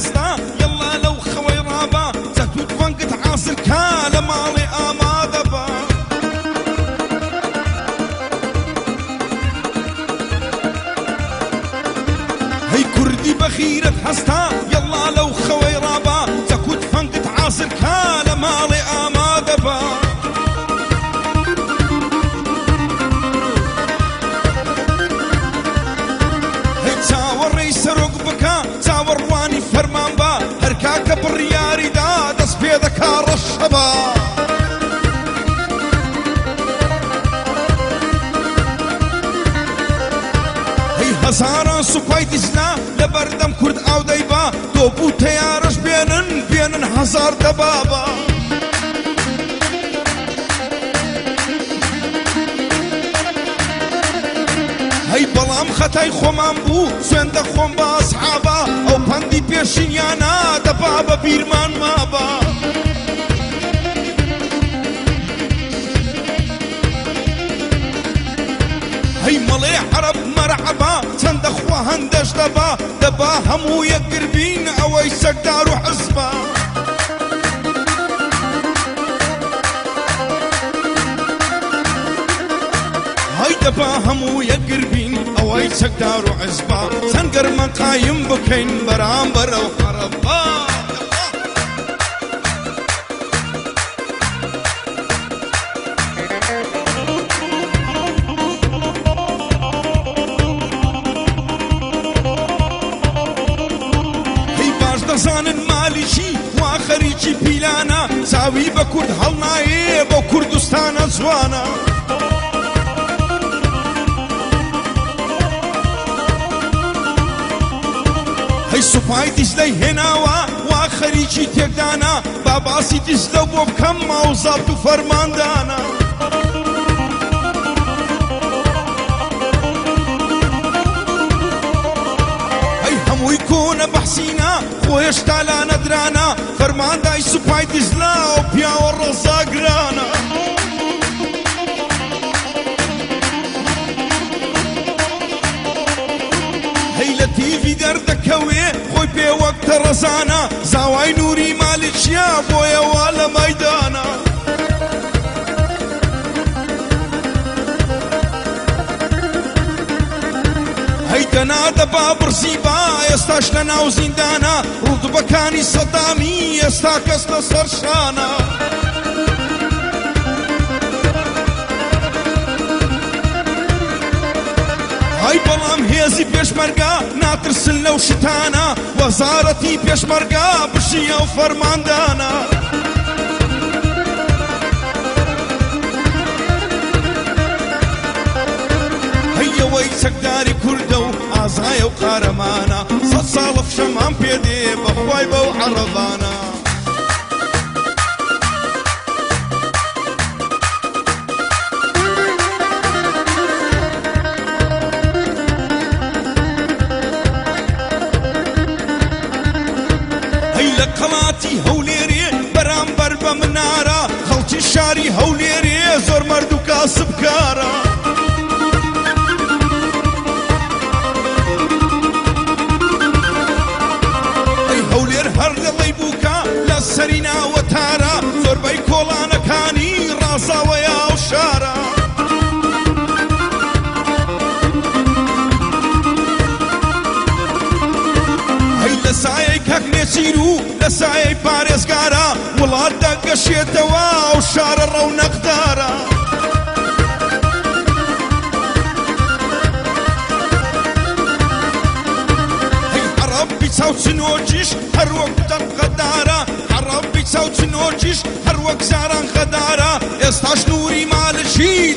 Stop. بڕیاریدا دەست پێ دەکا ڕەشەبا هەی هەزاران سوپای دیزنا لە بەردەم کورد ئاودەیبا تۆ بوو تەیارەش بێنن بێنن هەزار دەبابە ئەم خەتای خۆمان بوو سوێندە خۆم بە ئەسحابا ئەو پەندی پێشینیانە دەپا بە بیرمان مابە. هەی مەڵێ عرب مەرعبا چەندە خوا هەندەش دەبا دەبا هەموو یەکگربین ئەوەی سەردار و حزبە. دەبا هەموو یەکگربین ئەوەی چەکدار و عزبا چەندگەرمە قایم بکەین بەرام بەرەو حەرەبا دەزانن مالیشی وا خەریکی پیلانە چاوی بە کورد هەڵنایێ بۆ کوردستانە جوانە. ئەی سوپای دیزلەی هێناوە وا خەریکی تێکدانا با باسی دیزلە بۆ بکەم ماوزات و فەرماندانە ئەی هەمووی کۆنە بەحسینا خۆ هێشتا لا نەدرانە فەرماندای سوپای دیزلا و پیاوە ڕۆزاگرانە. ڕەزانە زاوای نوری مالی چیا بۆیەوە لە مەدانە هەیتە نادەبا برزیبا ئێستاش لە ناو زیندانە ڕوتبەکانی سەدامی ئێستا کەس لە سەرشانە. وەزی پێشمەرگا ناترسن لەو شتانە وەزارەتی پێشمەرگا بشیە و فەرماندانە. هەیەوەی چەکداری کووردە و ئازایە و قارەمانە سە ساڵف شەمان پێدێ بەخوای بەو عەرەبانە. خەڵکی هەولێرێ بەرامبەر بە منارە خەڵکی شاری هەولێرێ زۆر مرد و کاسبکارە هەولێر هەر دەڵی بووکە لە سەری ناوە تارە زۆربەی کۆڵانەکانی ڕازاوەیە و شارە سایەی کەک نێسیر و کەسای پارێزگارە وڵات دەگەشێتەوە و شارە ڕەونەقدارە عەرەبی چاوچنۆکیش هەروەک دەنقەدارە عەرەبی چاوچنۆکیش هەروەک زاران خەدارە ئێستاش نووری مالشی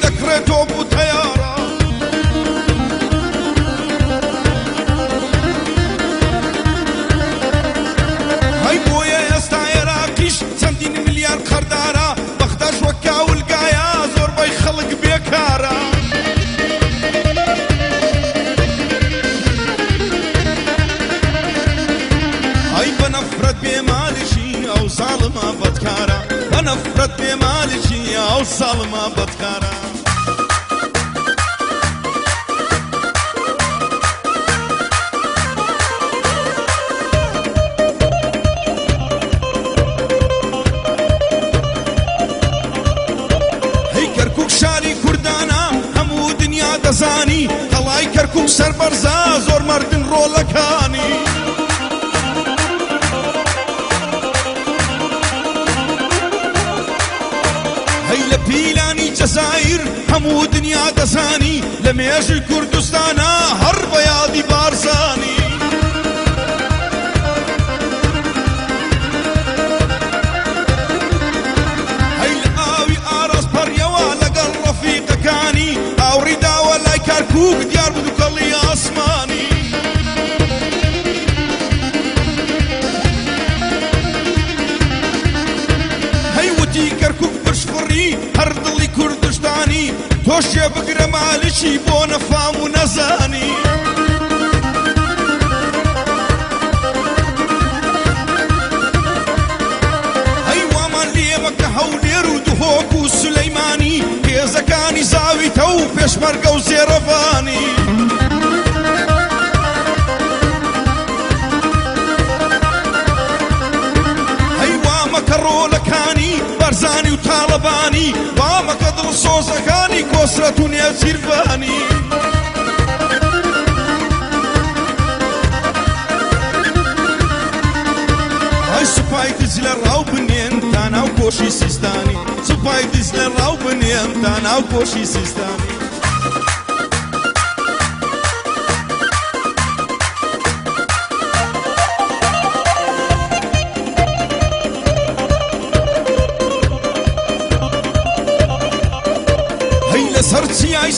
دنیا و ساڵما بەدکارە شاری کوردانە هەموو دنیا دەزانی هەڵای کەرکوم سەربەرزا زۆر مردن ڕۆڵەکانی. جەزایر هەموو دنیا دەزانی لە مێژی کوردستانە هەر بەیادی بارزانی ڕۆژێ بگرە مالشی بۆ نەفام و نەزانی هەیوامان لێمە کە هەولێر و دهۆک و سلەیمانی پێزەکانی زاوی تە و پێشمەرگە و زێرەوانی هەیوامە کە ڕۆلەکانی بەرزانی و تاڵەبانی سۆزەکانی کۆسرەت و نێزیرفانی ئەی سوپای دز لە ڕاو بنێن تا ناو کۆشی سیستانی سوپای دز لە ڕاو بنێن تا ناو کۆشی سیستانی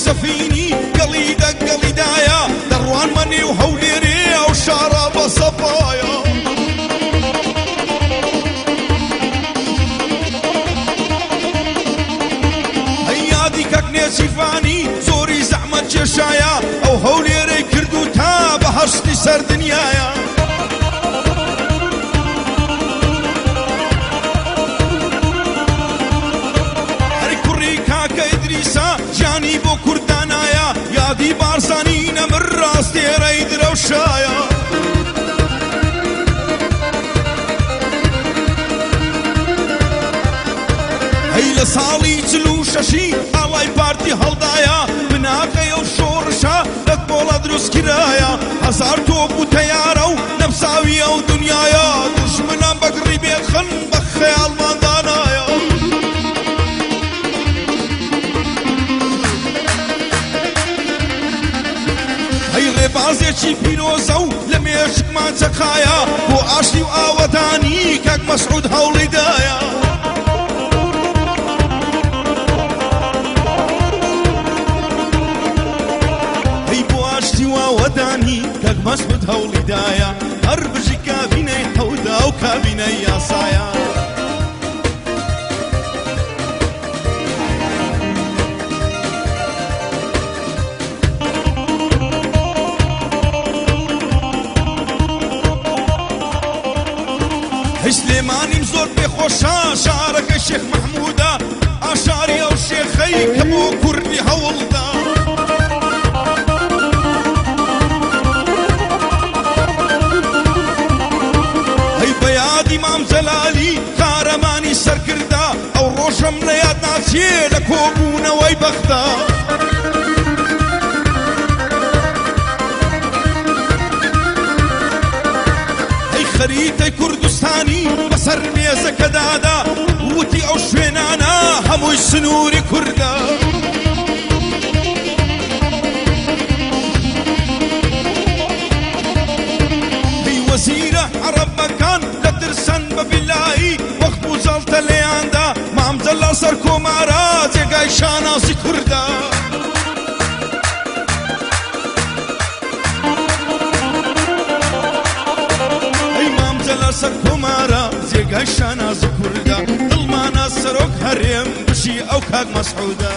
seu fim. ئارسانینە من ڕاستێرەی درەوشایە هەی لە ساڵی چل و شەشی ئاڵای پارتی هەڵدایە بناکەی ئەو شۆڕشە لە کۆڵە دروستکرایە هەزار تۆ بازێکی پیرۆزە و لە مێشکمان چەقایە بۆ ئاشتی و ئاوەدانی کاک مەسعود هەوڵیدایە هەی بۆ ئاشتی و ئاوەدانی کاک مەسعود هەوڵیدایە هەر بژ شارەکە شێخ مححمودا ئاشاری ئەو شێخەی کە بۆ کوردی هەوڵدا ئەی بەیادی مام جەلالی کارەمانی سەرکردا ئەو ڕۆژەم لە یاد ناچێ لە کۆبوونەوەی بەخدا. خەریتە کوردستانی بەسەر مێزەکەدادا وتی ئەو شوێنانە هەمووی سنووری کووردە. وەزیرە عەرەبەکان لە ترسەن بە بیلایی وەخت و زەڵتە لێیاندا مامجە لە سەر کۆمارە جێگای لەسەر خۆمارە جێگای شاناز کووردا دڵمانە سەرۆک هەرێم بشی ئەو کاک مەسعودا.